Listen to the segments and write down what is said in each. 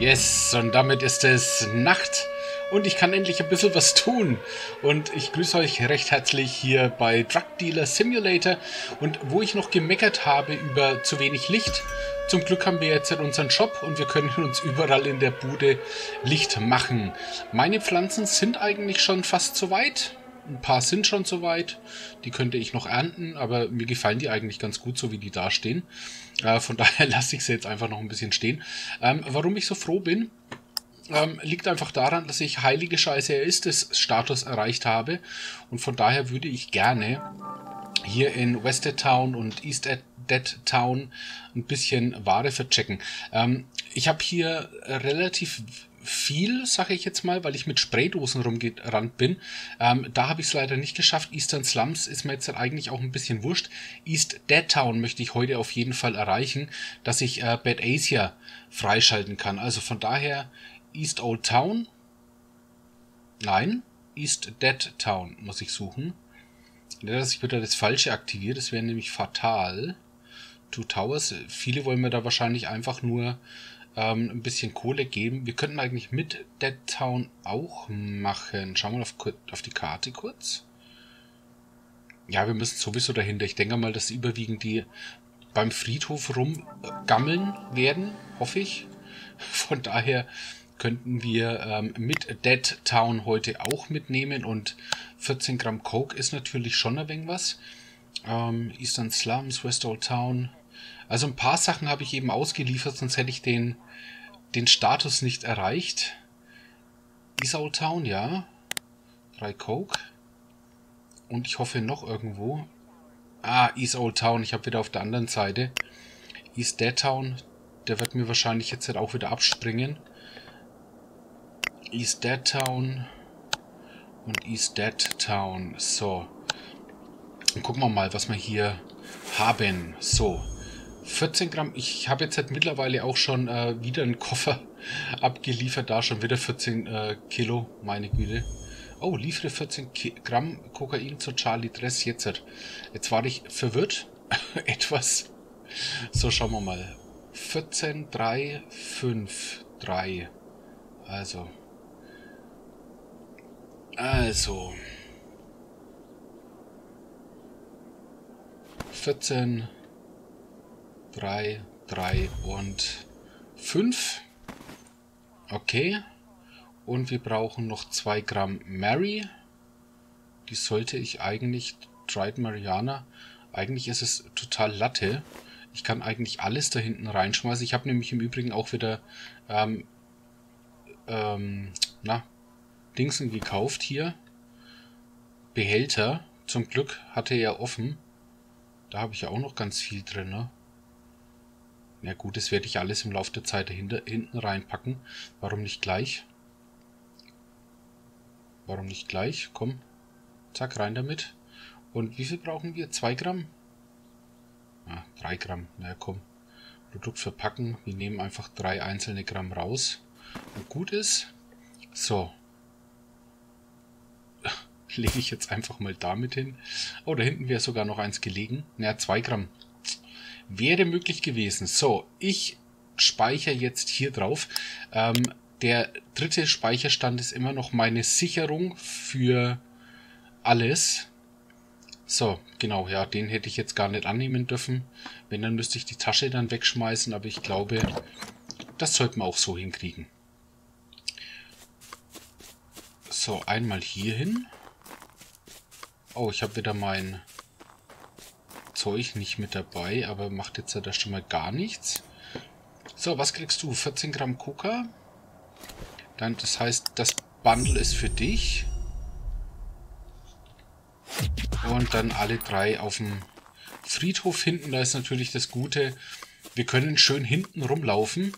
Yes, und damit ist es Nacht und ich kann endlich ein bisschen was tun. Und ich grüße euch recht herzlich hier bei Drug Dealer Simulator. Und wo ich noch gemeckert habe über zu wenig Licht, zum Glück haben wir jetzt unseren Shop und wir können uns überall in der Bude Licht machen. Meine Pflanzen sind eigentlich schon fast so weit. Ein paar sind schon soweit. Die könnte ich noch ernten, aber mir gefallen die eigentlich ganz gut, so wie die da stehen. Äh, von daher lasse ich sie jetzt einfach noch ein bisschen stehen. Ähm, warum ich so froh bin, ähm, liegt einfach daran, dass ich heilige Scheiße er ist des Status erreicht habe. Und von daher würde ich gerne hier in Wested Town und East Dead Town ein bisschen Ware verchecken. Ähm, ich habe hier relativ viel, sage ich jetzt mal, weil ich mit Spraydosen rumgerannt bin. Ähm, da habe ich es leider nicht geschafft. Eastern Slums ist mir jetzt eigentlich auch ein bisschen wurscht. East Dead Town möchte ich heute auf jeden Fall erreichen, dass ich äh, Bad Asia freischalten kann. Also von daher East Old Town. Nein, East Dead Town muss ich suchen. Ja, dass ich wieder das Falsche aktiviere, das wäre nämlich fatal. Two Towers, viele wollen mir da wahrscheinlich einfach nur ähm, ein bisschen Kohle geben. Wir könnten eigentlich mit Dead Town auch machen. Schauen wir mal auf, auf die Karte kurz. Ja, wir müssen sowieso dahinter. Ich denke mal, dass überwiegend die beim Friedhof rumgammeln werden, hoffe ich. Von daher könnten wir ähm, mit Dead Town heute auch mitnehmen und 14 Gramm Coke ist natürlich schon ein wenig was. Ähm, Eastern Slums, West Old Town, also ein paar Sachen habe ich eben ausgeliefert, sonst hätte ich den, den Status nicht erreicht. Isau Town, ja. Drei Coke. Und ich hoffe noch irgendwo. Ah, East Old Town. Ich habe wieder auf der anderen Seite. East Dead Town. Der wird mir wahrscheinlich jetzt halt auch wieder abspringen. East Dead Town. Und East Dead Town. So. Und gucken wir mal, was wir hier haben. So. 14 Gramm. Ich habe jetzt halt mittlerweile auch schon äh, wieder einen Koffer abgeliefert. Da schon wieder 14 äh, Kilo. Meine Güte. Oh, liefere 14 Ki Gramm Kokain zu Charlie Dress jetzt. Halt. Jetzt war ich verwirrt. Etwas. So, schauen wir mal. 14, 3, 5, 3. Also. Also. 14, 3, 3 und 5. Okay. Und wir brauchen noch 2 Gramm Mary. Die sollte ich eigentlich, Dried Mariana, eigentlich ist es total Latte. Ich kann eigentlich alles da hinten reinschmeißen. Ich habe nämlich im Übrigen auch wieder ähm, ähm, na, Dingsen gekauft hier. Behälter. Zum Glück hatte er offen. Da habe ich ja auch noch ganz viel drin. Ne? Ja gut, das werde ich alles im Laufe der Zeit dahinter, hinten reinpacken. Warum nicht gleich? Warum nicht gleich? Komm. Zack, rein damit. Und wie viel brauchen wir? 2 Gramm? Ah, 3 Gramm. Na komm. Produkt verpacken. Wir nehmen einfach drei einzelne Gramm raus. Und gut ist. So. Lege ich jetzt einfach mal damit hin. Oh, da hinten wäre sogar noch eins gelegen. Naja, 2 Gramm. Wäre möglich gewesen. So, ich speichere jetzt hier drauf. Ähm, der dritte Speicherstand ist immer noch meine Sicherung für alles. So, genau, ja, den hätte ich jetzt gar nicht annehmen dürfen. Wenn, dann müsste ich die Tasche dann wegschmeißen, aber ich glaube, das sollten wir auch so hinkriegen. So, einmal hier hin. Oh, ich habe wieder mein Zeug nicht mit dabei, aber macht jetzt ja da schon mal gar nichts. So, was kriegst du? 14 Gramm Coca. Dann, das heißt, das Bundle ist für dich. Und dann alle drei auf dem Friedhof hinten. Da ist natürlich das Gute, wir können schön hinten rumlaufen.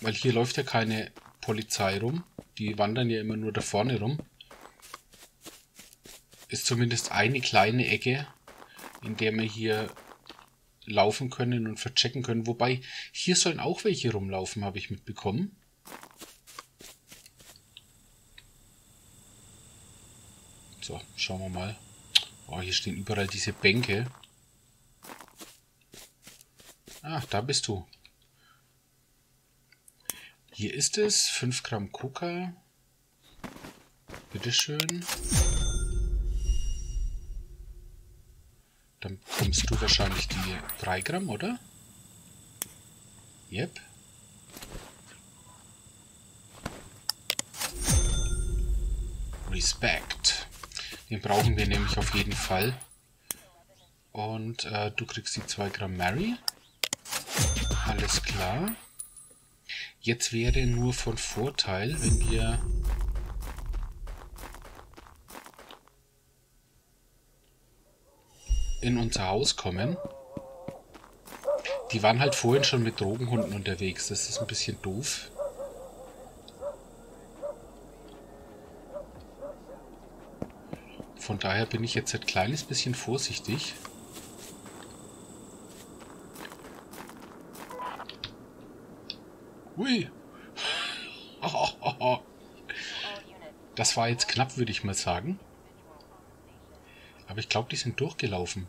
Weil hier läuft ja keine Polizei rum. Die wandern ja immer nur da vorne rum. Ist zumindest eine kleine Ecke, in der wir hier laufen können und verchecken können. Wobei, hier sollen auch welche rumlaufen, habe ich mitbekommen. So, schauen wir mal. Oh, hier stehen überall diese Bänke. Ach, da bist du. Hier ist es. 5 Gramm Coca. Bitteschön. Dann bekommst du wahrscheinlich die 3 Gramm, oder? Yep. Respect. Den brauchen wir nämlich auf jeden Fall. Und äh, du kriegst die 2 Gramm Mary. Alles klar. Jetzt wäre nur von Vorteil, wenn wir in unser Haus kommen. Die waren halt vorhin schon mit Drogenhunden unterwegs. Das ist ein bisschen doof. Von daher bin ich jetzt ein kleines bisschen vorsichtig. Ui. Das war jetzt knapp, würde ich mal sagen. Aber ich glaube, die sind durchgelaufen.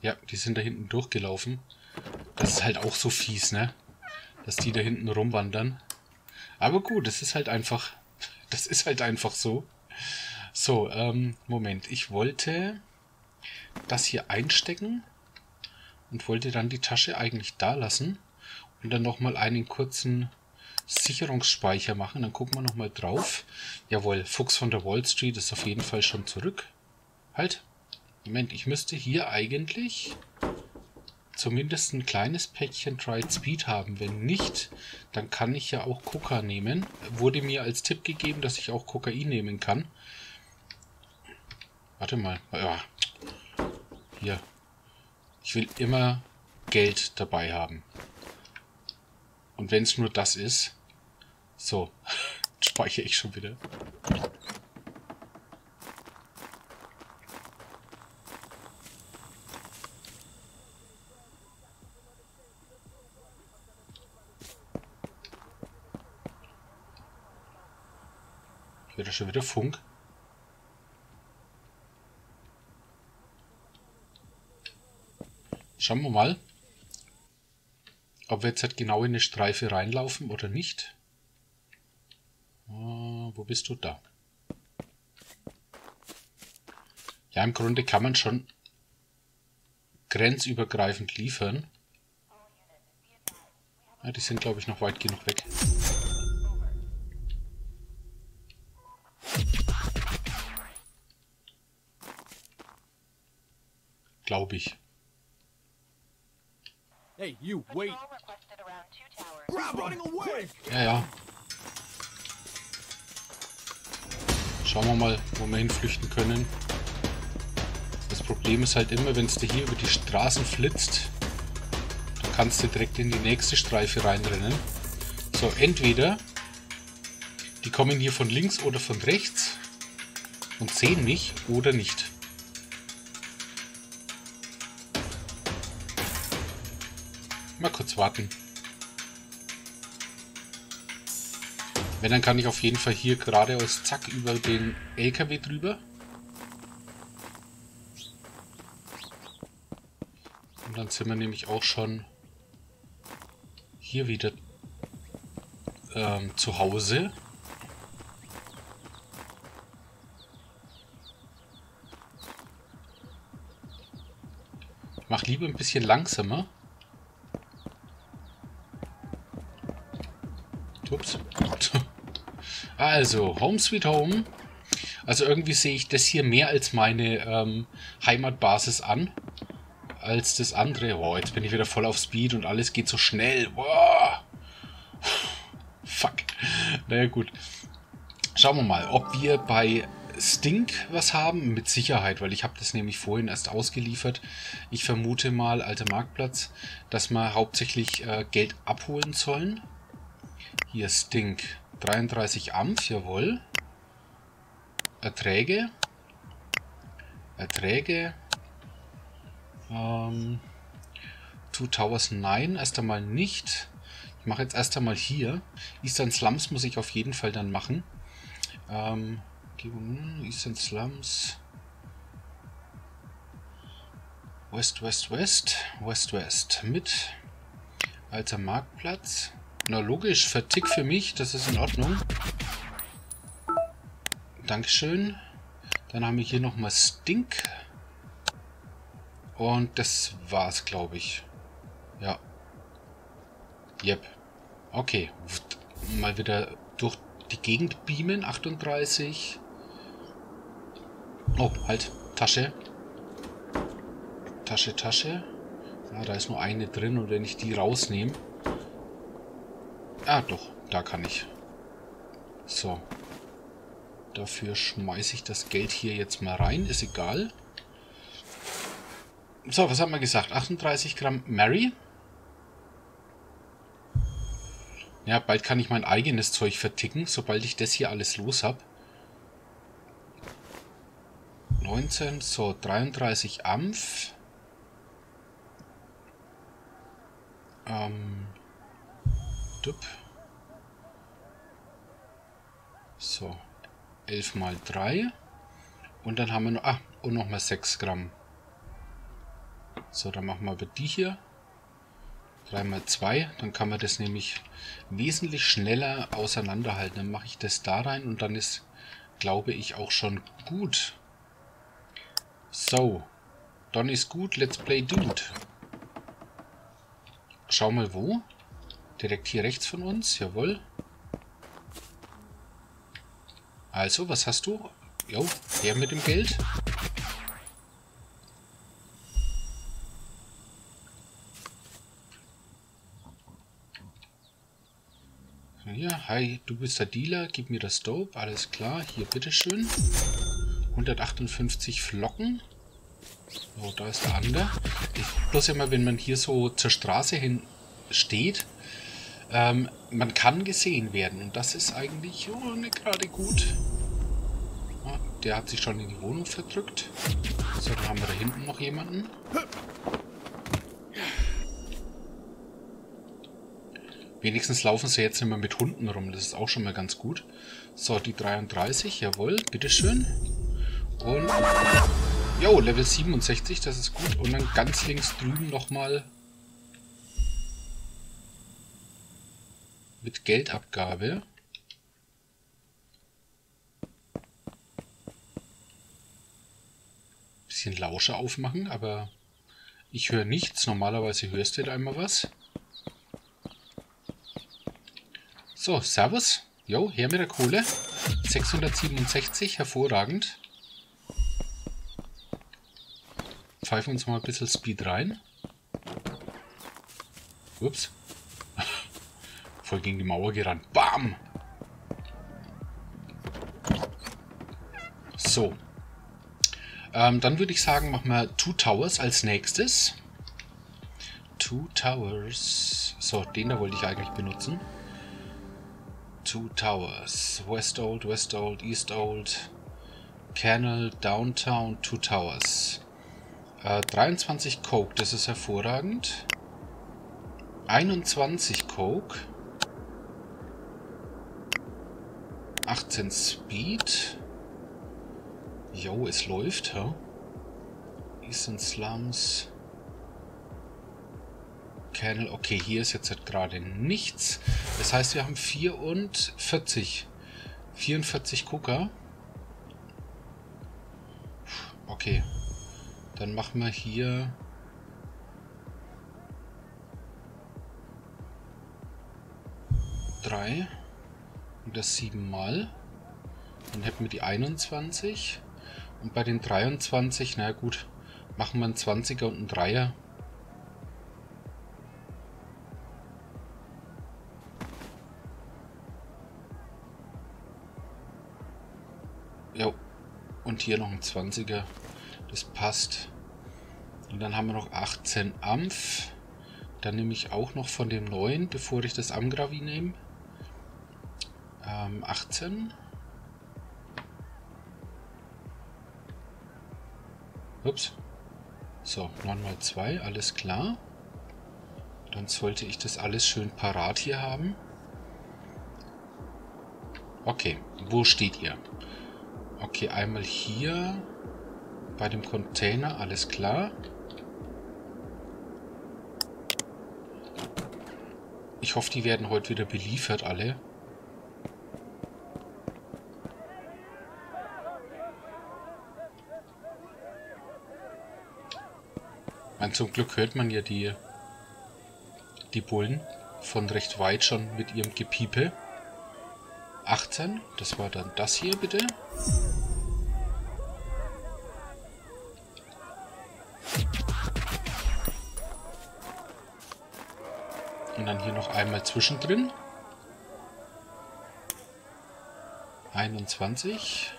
Ja, die sind da hinten durchgelaufen. Das ist halt auch so fies, ne? Dass die da hinten rumwandern. Aber gut, das ist halt einfach... Das ist halt einfach so. So, ähm, Moment. Ich wollte das hier einstecken und wollte dann die Tasche eigentlich da lassen und dann nochmal einen kurzen Sicherungsspeicher machen. Dann gucken wir nochmal drauf. Jawohl, Fuchs von der Wall Street ist auf jeden Fall schon zurück. Halt. Moment, ich müsste hier eigentlich zumindest ein kleines Päckchen Tried Speed haben. Wenn nicht, dann kann ich ja auch Coca nehmen. Wurde mir als Tipp gegeben, dass ich auch Kokain nehmen kann. Warte mal. Ja, hier. Ich will immer Geld dabei haben. Und wenn es nur das ist... So, speichere ich schon wieder. Ich werde schon wieder Funk. Schauen wir mal, ob wir jetzt halt genau in eine Streife reinlaufen oder nicht. Bist du da? Ja, im Grunde kann man schon grenzübergreifend liefern. Ja, die sind, glaube ich, noch weit genug weg. Glaube ich. Hey, you, wait. Ja, ja. Schauen wir mal, wo wir hinflüchten können. Das Problem ist halt immer, wenn es dir hier über die Straßen flitzt, dann kannst du direkt in die nächste Streife reinrennen. So, entweder die kommen hier von links oder von rechts und sehen mich oder nicht. Mal kurz warten. Wenn, dann kann ich auf jeden Fall hier geradeaus zack über den LKW drüber. Und dann sind wir nämlich auch schon hier wieder ähm, zu Hause. Ich mach lieber ein bisschen langsamer. Also, Home Sweet Home. Also irgendwie sehe ich das hier mehr als meine ähm, Heimatbasis an. Als das andere. Wow, jetzt bin ich wieder voll auf Speed und alles geht so schnell. Wow. Fuck. Naja, gut. Schauen wir mal, ob wir bei Stink was haben. Mit Sicherheit, weil ich habe das nämlich vorhin erst ausgeliefert. Ich vermute mal, alter Marktplatz, dass wir hauptsächlich äh, Geld abholen sollen. Hier Stink. 33 Ampf, jawohl. Erträge. Erträge. Ähm, Two Towers nein, erst einmal nicht. Ich mache jetzt erst einmal hier. Eastern Slums muss ich auf jeden Fall dann machen. Ähm, Eastern Slums. West, West, West, West, West. Mit alter Marktplatz. Na logisch, Vertick für mich, das ist in Ordnung. Dankeschön. Dann haben wir hier nochmal Stink. Und das war's, glaube ich. Ja. Yep. Okay. Mal wieder durch die Gegend beamen. 38. Oh, halt. Tasche. Tasche, Tasche. Ja, da ist nur eine drin und wenn ich die rausnehme... Ah, doch. Da kann ich. So. Dafür schmeiße ich das Geld hier jetzt mal rein. Ist egal. So, was haben wir gesagt? 38 Gramm Mary. Ja, bald kann ich mein eigenes Zeug verticken, sobald ich das hier alles los habe. 19, so 33 Ampf. Ähm. So, 11 mal 3. Und dann haben wir noch, ah, und nochmal 6 Gramm. So, dann machen wir aber die hier. 3 mal 2, dann kann man das nämlich wesentlich schneller auseinanderhalten. Dann mache ich das da rein und dann ist, glaube ich, auch schon gut. So, dann ist gut, let's play Dude. Schau mal wo. Direkt hier rechts von uns, jawohl. Also, was hast du? Jo, her mit dem Geld. Ja, hi, du bist der Dealer, gib mir das Dope, alles klar, hier bitteschön. 158 Flocken. Oh, da ist der andere. Ich, bloß immer, wenn man hier so zur Straße hin steht, ähm, man kann gesehen werden. Und das ist eigentlich oh, nicht gerade gut. Oh, der hat sich schon in die Wohnung verdrückt. So, dann haben wir da hinten noch jemanden. Wenigstens laufen sie jetzt immer mit Hunden rum. Das ist auch schon mal ganz gut. So, die 33. Jawohl, bitteschön. Und... Jo, Level 67, das ist gut. Und dann ganz links drüben nochmal mit Geldabgabe. Bisschen Lausche aufmachen, aber ich höre nichts. Normalerweise hörst du da einmal was. So, Servus. Jo, her mit der Kohle. 667, hervorragend. pfeifen uns mal ein bisschen Speed rein. Ups. Voll gegen die Mauer gerannt. Bam! So. Ähm, dann würde ich sagen, machen wir Two Towers als nächstes. Two Towers. So, den da wollte ich eigentlich benutzen. Two Towers. West Old, West Old, East Old. Canal, Downtown, Two Towers. Äh, 23 Coke, das ist hervorragend. 21 Coke. 18 Speed. Jo, es läuft, hä? Eastern Slums. Kennel. Okay, hier ist jetzt halt gerade nichts. Das heißt, wir haben 44. 44 Coca. Okay. Dann machen wir hier... Drei. Und das siebenmal. Dann hätten wir die 21. Und bei den 23, na gut, machen wir einen 20er und einen Dreier. Jo. Und hier noch ein 20er. Das passt. Und dann haben wir noch 18 Ampf. Dann nehme ich auch noch von dem neuen, bevor ich das Amgravi nehme. Ähm, 18. Ups. So, 9 mal 2, alles klar. Dann sollte ich das alles schön parat hier haben. Okay, wo steht ihr? Okay, einmal hier bei dem Container, alles klar. Ich hoffe, die werden heute wieder beliefert alle. Meine, zum Glück hört man ja die, die Bullen von recht weit schon mit ihrem Gepiepe. 18, das war dann das hier bitte. Und dann hier noch einmal zwischendrin. 21.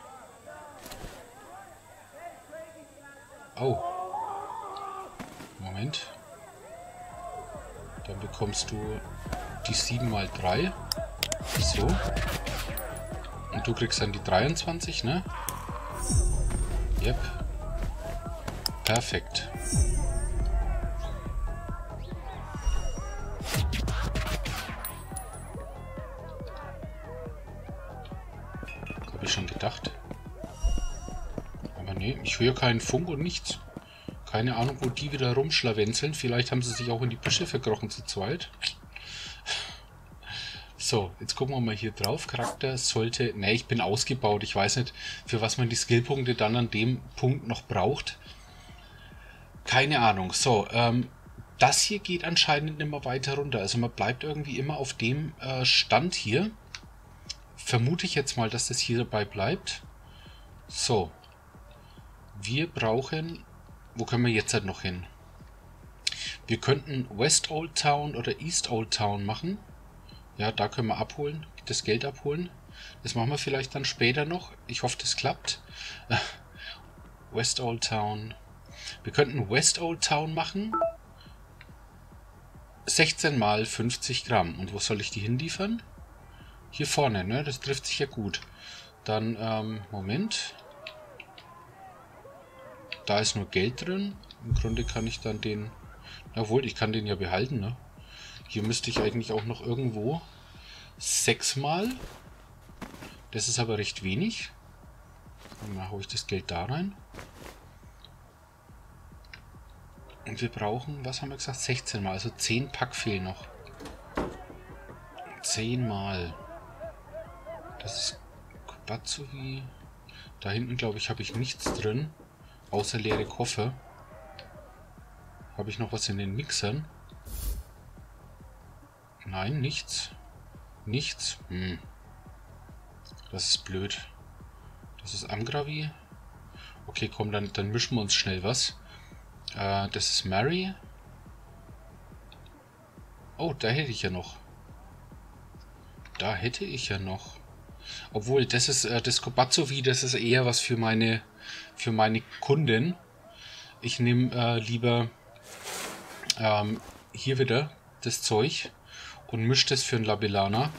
Oh. Moment. Dann bekommst du die 7 mal 3. So. Und du kriegst dann die 23, ne? Yep. Perfekt. Habe ich schon gedacht. Aber nee, ich höre keinen Funk und nichts. Keine Ahnung, wo die wieder rumschlawenzeln. Vielleicht haben sie sich auch in die Büsche verkrochen zu zweit. So, jetzt gucken wir mal hier drauf. Charakter sollte... Ne, ich bin ausgebaut. Ich weiß nicht, für was man die Skillpunkte dann an dem Punkt noch braucht. Keine Ahnung. So, ähm, das hier geht anscheinend immer weiter runter. Also man bleibt irgendwie immer auf dem äh, Stand hier. Vermute ich jetzt mal, dass das hier dabei bleibt. So. Wir brauchen wo können wir jetzt halt noch hin? Wir könnten West Old Town oder East Old Town machen. Ja, da können wir abholen, das Geld abholen. Das machen wir vielleicht dann später noch. Ich hoffe, das klappt. West Old Town. Wir könnten West Old Town machen. 16 mal 50 Gramm. Und wo soll ich die hinliefern? Hier vorne, ne? Das trifft sich ja gut. Dann, ähm, Moment. Da ist nur Geld drin. Im Grunde kann ich dann den... Jawohl, ich kann den ja behalten, ne? Hier müsste ich eigentlich auch noch irgendwo sechsmal. Das ist aber recht wenig. Dann haue ich das Geld da rein. Und wir brauchen, was haben wir gesagt? 16 Mal. Also 10 Pack fehlen noch. 10 Mal. Das ist Kubatsuvi. Da hinten, glaube ich, habe ich nichts drin. Außer leere Koffer. Habe ich noch was in den Mixern? Nein, nichts. Nichts. Hm. Das ist blöd. Das ist Amgravi. Okay, komm, dann, dann mischen wir uns schnell was. Äh, das ist Mary. Oh, da hätte ich ja noch. Da hätte ich ja noch. Obwohl, das ist äh, das Kobatsovi, das ist eher was für meine für meine Kunden. Ich nehme äh, lieber ähm, hier wieder das Zeug und mische das für ein Labellana.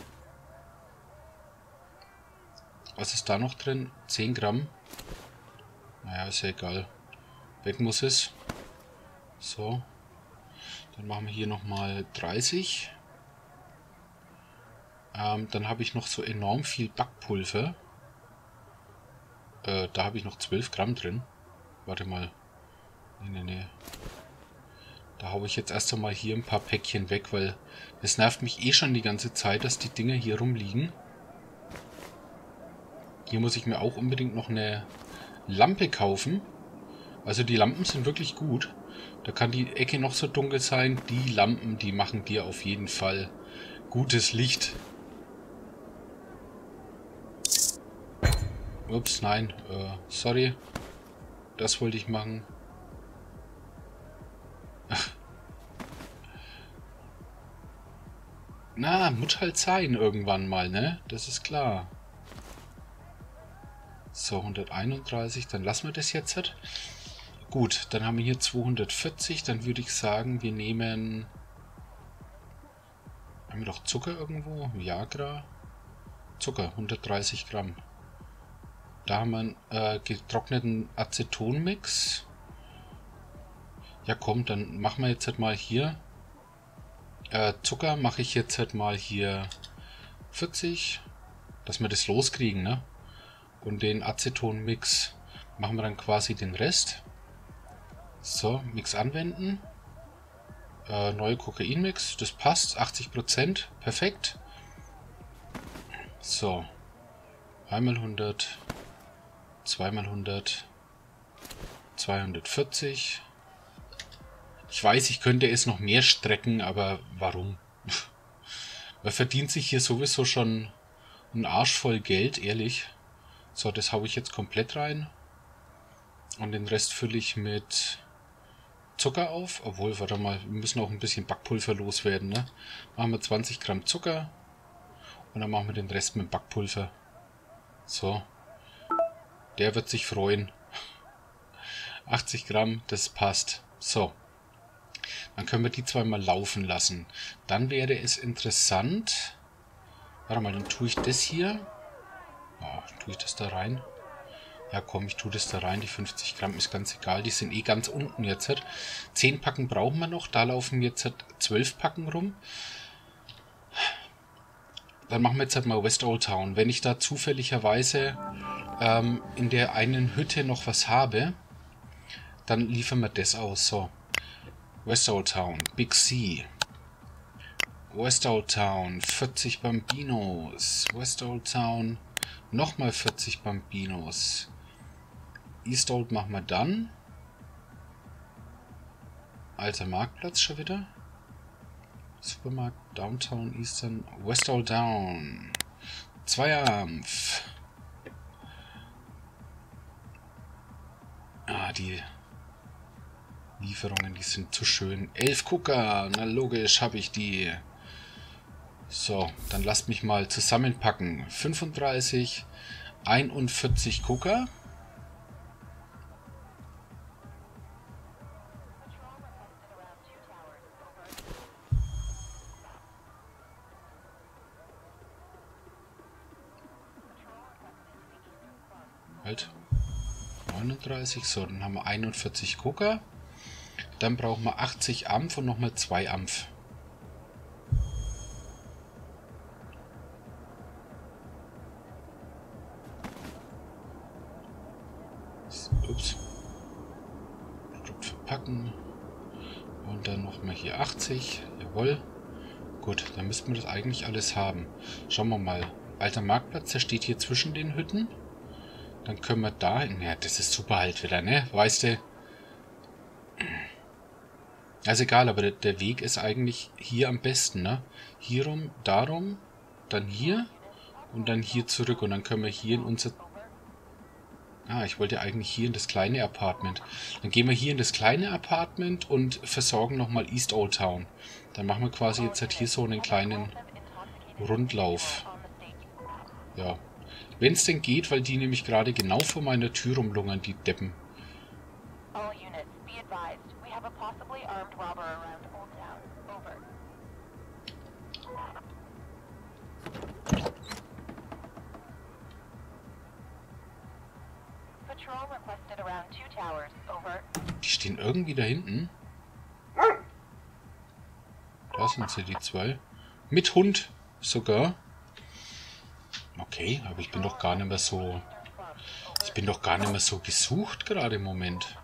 Was ist da noch drin? 10 Gramm. Naja, ist ja egal. Weg muss es. So. Dann machen wir hier nochmal 30. Ähm, dann habe ich noch so enorm viel Backpulver. Äh, da habe ich noch 12 Gramm drin. Warte mal. Nee, nee, nee. Da haue ich jetzt erst einmal hier ein paar Päckchen weg, weil es nervt mich eh schon die ganze Zeit, dass die Dinger hier rumliegen. Hier muss ich mir auch unbedingt noch eine Lampe kaufen. Also die Lampen sind wirklich gut. Da kann die Ecke noch so dunkel sein. Die Lampen, die machen dir auf jeden Fall gutes Licht. Ups, nein. Äh, sorry. Das wollte ich machen. Na, muss halt sein irgendwann mal, ne? Das ist klar. So, 131, dann lassen wir das jetzt. Halt. Gut, dann haben wir hier 240. Dann würde ich sagen, wir nehmen... Haben wir doch Zucker irgendwo? Viagra? Zucker, 130 Gramm. Da haben wir einen äh, getrockneten Acetonmix. Ja komm, dann machen wir jetzt halt mal hier. Äh, Zucker mache ich jetzt halt mal hier 40. Dass wir das loskriegen, ne? Und den Acetonmix machen wir dann quasi den Rest. So, Mix anwenden. Äh, neue Kokainmix, das passt. 80%, perfekt. So. Einmal 100. Zweimal 100. 240. Ich weiß, ich könnte es noch mehr strecken, aber warum? Man verdient sich hier sowieso schon einen Arsch voll Geld, ehrlich. So, das haue ich jetzt komplett rein. Und den Rest fülle ich mit Zucker auf. Obwohl, warte mal, wir müssen auch ein bisschen Backpulver loswerden, ne? Machen wir 20 Gramm Zucker. Und dann machen wir den Rest mit Backpulver. So. Der wird sich freuen. 80 Gramm, das passt. So. Dann können wir die zweimal laufen lassen. Dann wäre es interessant... Warte mal, dann tue ich das hier. Oh, tue ich das da rein? Ja, komm, ich tue das da rein. Die 50 Gramm ist ganz egal. Die sind eh ganz unten jetzt. 10 Packen brauchen wir noch. Da laufen jetzt 12 Packen rum. Dann machen wir jetzt halt mal West Old Town. Wenn ich da zufälligerweise ähm, in der einen Hütte noch was habe, dann liefern wir das aus. So. West Old Town, Big C. West Old Town, 40 Bambinos. West Old Town, nochmal 40 Bambinos. East Old machen wir dann. Alter Marktplatz schon wieder. Supermarkt, Downtown, Eastern, West Old Down. Zweiampf. Ah, die Lieferungen, die sind zu schön. Elf Gucker, na logisch habe ich die. So, dann lasst mich mal zusammenpacken. 35, 41 Gucker. 39, so, dann haben wir 41 Gucker. Dann brauchen wir 80 Ampf und nochmal 2 Ampf. Ups. Produkt verpacken. Und dann nochmal hier 80. Jawohl. Gut, dann müssten wir das eigentlich alles haben. Schauen wir mal. Alter Marktplatz, der steht hier zwischen den Hütten. Dann können wir da... Ja, das ist super halt wieder, ne? Weißt du... Also egal, aber der, der Weg ist eigentlich hier am besten, ne? Hier rum, darum, dann hier und dann hier zurück. Und dann können wir hier in unser... Ah, ich wollte eigentlich hier in das kleine Apartment. Dann gehen wir hier in das kleine Apartment und versorgen nochmal East Old Town. Dann machen wir quasi jetzt halt hier so einen kleinen Rundlauf. Ja, wenn es denn geht, weil die nämlich gerade genau vor meiner Tür rumlungern, die Deppen. Die stehen irgendwie da hinten. Da sind sie, die zwei. Mit Hund sogar. Okay, aber ich bin doch gar nicht mehr so... Ich bin doch gar nicht mehr so gesucht gerade im Moment.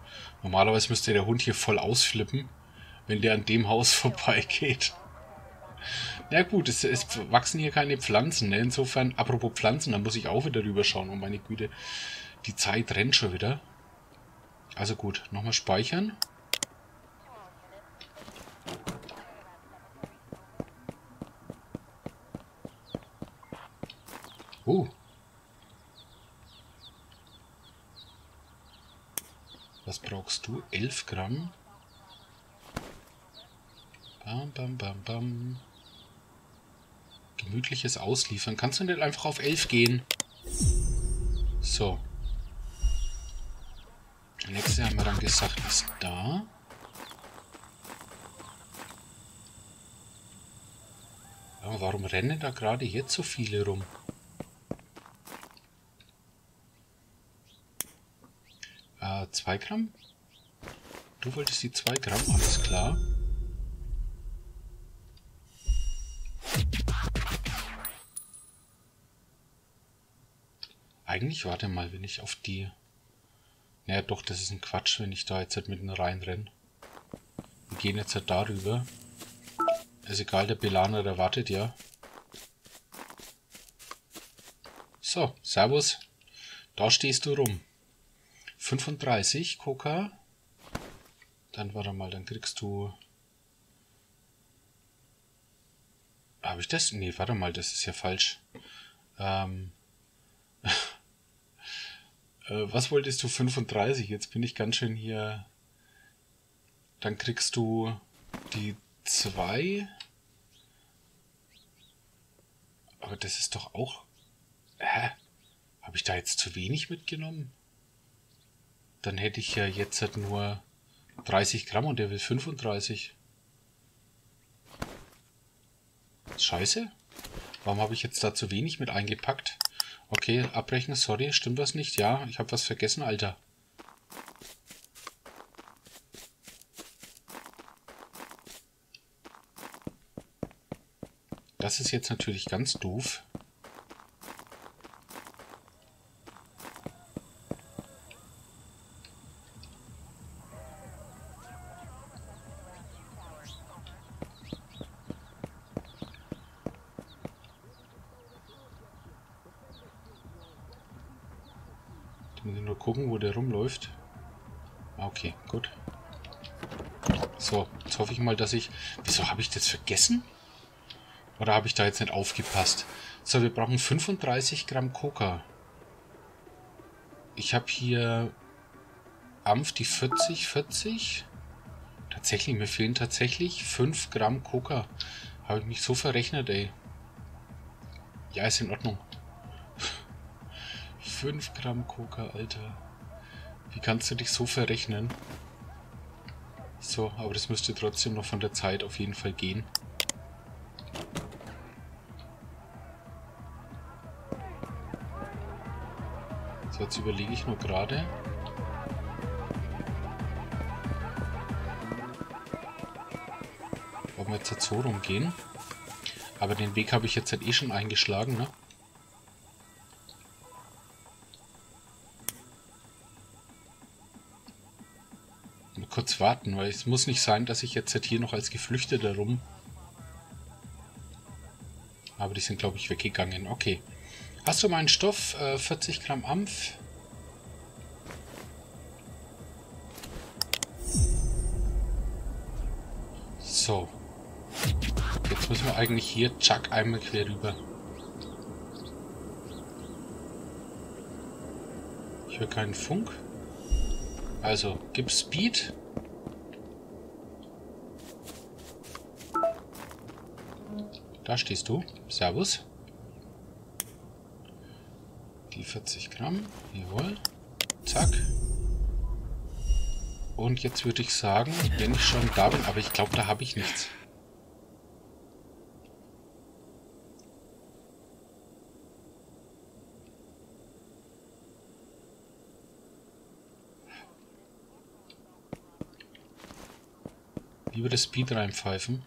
Normalerweise müsste der Hund hier voll ausflippen, wenn der an dem Haus vorbeigeht. Na gut, es, es, wachsen hier keine Pflanzen. Ne? Insofern, apropos Pflanzen, da muss ich auch wieder rüberschauen. Oh meine Güte, die Zeit rennt schon wieder. Also gut, nochmal speichern. Oh. Was brauchst du? 11 Gramm? Bam, bam, bam, bam. Gemütliches Ausliefern. Kannst du nicht einfach auf 11 gehen? So. Der nächste haben wir dann gesagt, ist da. Ja, warum rennen da gerade jetzt so viele rum? Äh, 2 Gramm? Du wolltest die 2 Gramm, alles klar. Eigentlich, warte mal, wenn ich auf die... Naja, doch, das ist ein Quatsch, wenn ich da jetzt halt mitten reinrenne. Wir gehen jetzt halt darüber. Ist egal, der Belaner, der wartet ja. So, Servus. Da stehst du rum. 35 Coca. Dann warte mal, dann kriegst du... Habe ich das? Nee, warte mal, das ist ja falsch. Ähm... Äh, was wolltest du? 35? Jetzt bin ich ganz schön hier... Dann kriegst du die 2. Aber das ist doch auch... Hä? Habe ich da jetzt zu wenig mitgenommen? Dann hätte ich ja jetzt halt nur 30 Gramm und der will 35. Scheiße. Warum habe ich jetzt da zu wenig mit eingepackt? Okay, abbrechen, sorry, stimmt was nicht? Ja, ich habe was vergessen, Alter. Das ist jetzt natürlich ganz doof. Mal, dass ich... Wieso habe ich das vergessen? Oder habe ich da jetzt nicht aufgepasst? So, wir brauchen 35 Gramm Coca. Ich habe hier Ampf die 40, 40. Tatsächlich, mir fehlen tatsächlich 5 Gramm Coca. Habe ich mich so verrechnet, ey. Ja, ist in Ordnung. 5 Gramm Coca, Alter. Wie kannst du dich so verrechnen? So, aber das müsste trotzdem noch von der Zeit auf jeden Fall gehen. So, jetzt überlege ich nur gerade. Ob wir jetzt so rumgehen. Aber den Weg habe ich jetzt halt eh schon eingeschlagen, ne? Kurz warten, weil es muss nicht sein, dass ich jetzt halt hier noch als Geflüchteter rum... Aber die sind, glaube ich, weggegangen. Okay. Hast du meinen Stoff? Äh, 40 Gramm Ampf. So. Jetzt müssen wir eigentlich hier, Chuck, einmal quer rüber. Ich höre keinen Funk. Also, gib Speed. Da stehst du. Servus. Die 40 Gramm. Jawohl. Zack. Und jetzt würde ich sagen, wenn ich schon da bin, aber ich glaube, da habe ich nichts. Lieber das Speed reinpfeifen.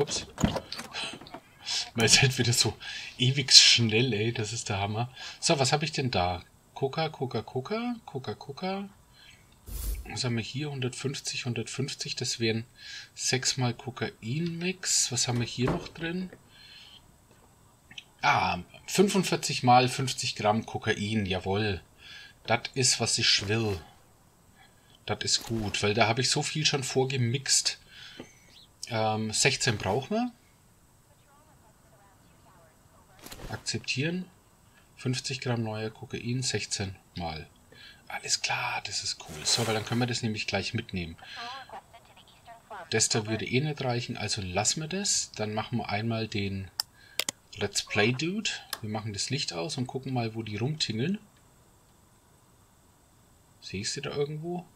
Ups. Man ist halt wieder so ewig schnell, ey. Das ist der Hammer. So, was habe ich denn da? Coca, Coca, Coca, Coca, Coca. Was haben wir hier? 150, 150. Das wären 6 mal Kokain-Mix. Was haben wir hier noch drin? Ah, 45 mal 50 Gramm Kokain. Jawohl. Das ist, was ich will. Das ist gut, weil da habe ich so viel schon vorgemixt. Ähm, 16 brauchen wir. Akzeptieren. 50 Gramm neuer Kokain, 16 mal. Alles klar, das ist cool. So, weil dann können wir das nämlich gleich mitnehmen. Das da würde eh nicht reichen, also lassen wir das. Dann machen wir einmal den Let's Play Dude. Wir machen das Licht aus und gucken mal, wo die rumtingeln. Sehe ich sie da irgendwo?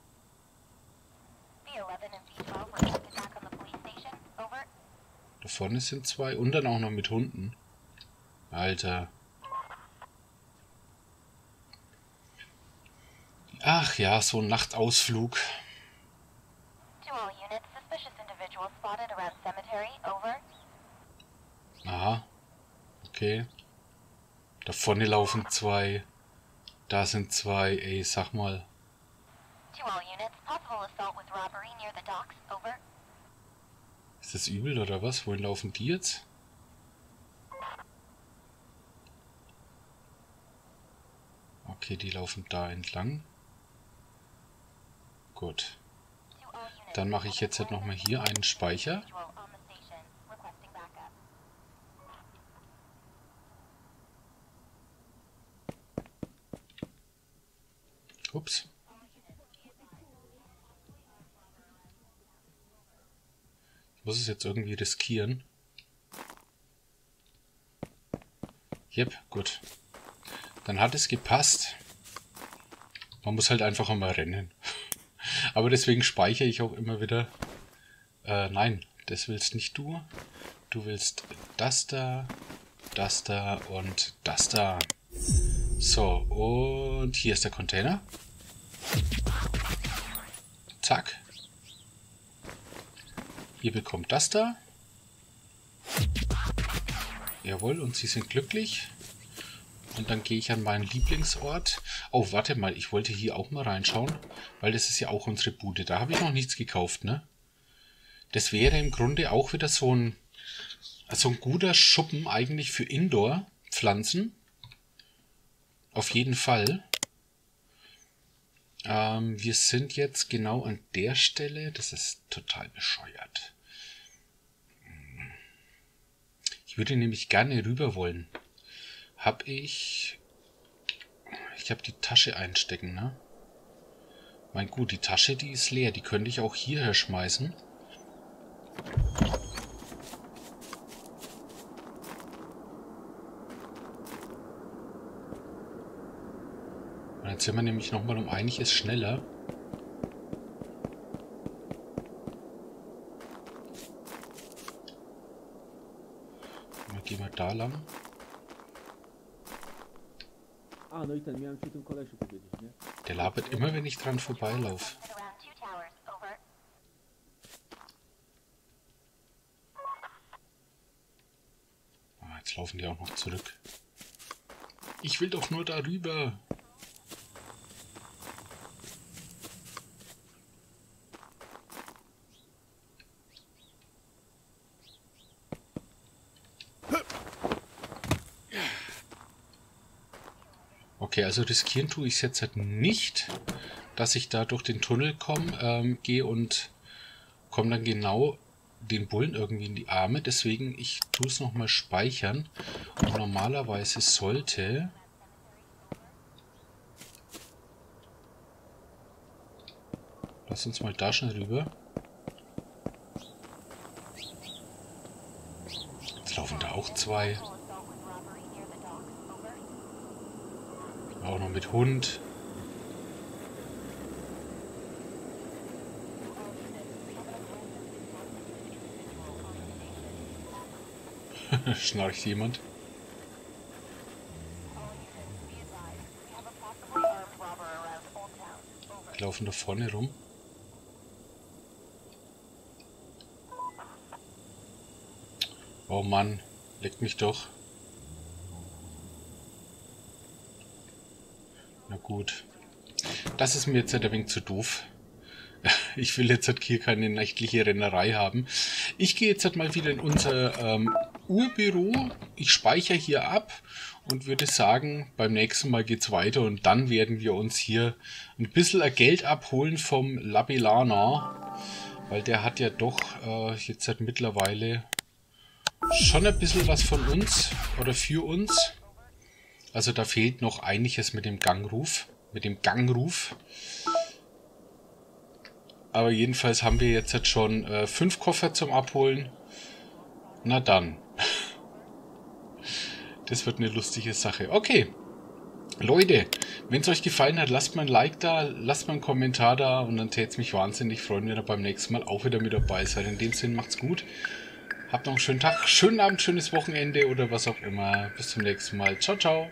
Da vorne sind zwei und dann auch noch mit Hunden. Alter. Ach ja, so ein Nachtausflug. Aha. Okay. Da vorne laufen zwei. Da sind zwei. Ey, sag mal. To all units, possible assault with Ist das übel oder was? Wohin laufen die jetzt? Okay, die laufen da entlang. Gut. Dann mache ich jetzt halt nochmal hier einen Speicher. Ups. Muss es jetzt irgendwie riskieren. Jep, gut. Dann hat es gepasst. Man muss halt einfach einmal rennen. Aber deswegen speichere ich auch immer wieder. Äh, nein, das willst nicht du. Du willst das da, das da und das da. So, und hier ist der Container. Ihr bekommt das da. Jawohl, und sie sind glücklich. Und dann gehe ich an meinen Lieblingsort. Oh, warte mal, ich wollte hier auch mal reinschauen, weil das ist ja auch unsere Bude. Da habe ich noch nichts gekauft, ne? Das wäre im Grunde auch wieder so ein, so ein guter Schuppen eigentlich für Indoor-Pflanzen. Auf jeden Fall. Ähm, wir sind jetzt genau an der Stelle. Das ist total bescheuert. Ich würde nämlich gerne rüber wollen habe ich... Ich habe die Tasche einstecken, ne? Mein gut, die Tasche, die ist leer. Die könnte ich auch hierher schmeißen. Und jetzt sind wir nämlich nochmal um einiges schneller. Dann gehen wir da lang. A, no i ten, miałem ci o tym kolesiu powiedzieć, nie? Der labert immer, wenn ich dran vorbeilaufe. Ah, jetzt laufen die auch noch zurück. Ich will doch nur darüber. Okay, also riskieren tue ich es jetzt halt nicht, dass ich da durch den Tunnel komme, ähm, gehe und komme dann genau den Bullen irgendwie in die Arme. Deswegen, ich tue es nochmal speichern. Und normalerweise sollte... Lass uns mal da schon rüber. Jetzt laufen da auch zwei. Auch noch mit Hund. Schnarcht jemand? Die laufen da vorne rum. Oh Mann, leckt mich doch. Gut. Das ist mir jetzt halt ein wenig zu doof. Ich will jetzt halt hier keine nächtliche Rennerei haben. Ich gehe jetzt halt mal wieder in unser ähm, Urbüro. Ich speichere hier ab und würde sagen, beim nächsten Mal geht's weiter und dann werden wir uns hier ein bisschen Geld abholen vom Labellana. Weil der hat ja doch äh, jetzt halt mittlerweile schon ein bisschen was von uns oder für uns. Also da fehlt noch einiges mit dem Gangruf. Mit dem Gangruf. Aber jedenfalls haben wir jetzt, schon äh, fünf Koffer zum Abholen. Na dann. Das wird eine lustige Sache. Okay. Leute, wenn es euch gefallen hat, lasst mal ein Like da, lasst mal einen Kommentar da und dann täte es mich wahnsinnig freuen, wenn ihr beim nächsten Mal auch wieder mit dabei seid. In dem Sinn, macht's gut. Habt noch einen schönen Tag, schönen Abend, schönes Wochenende oder was auch immer. Bis zum nächsten Mal. Ciao, ciao.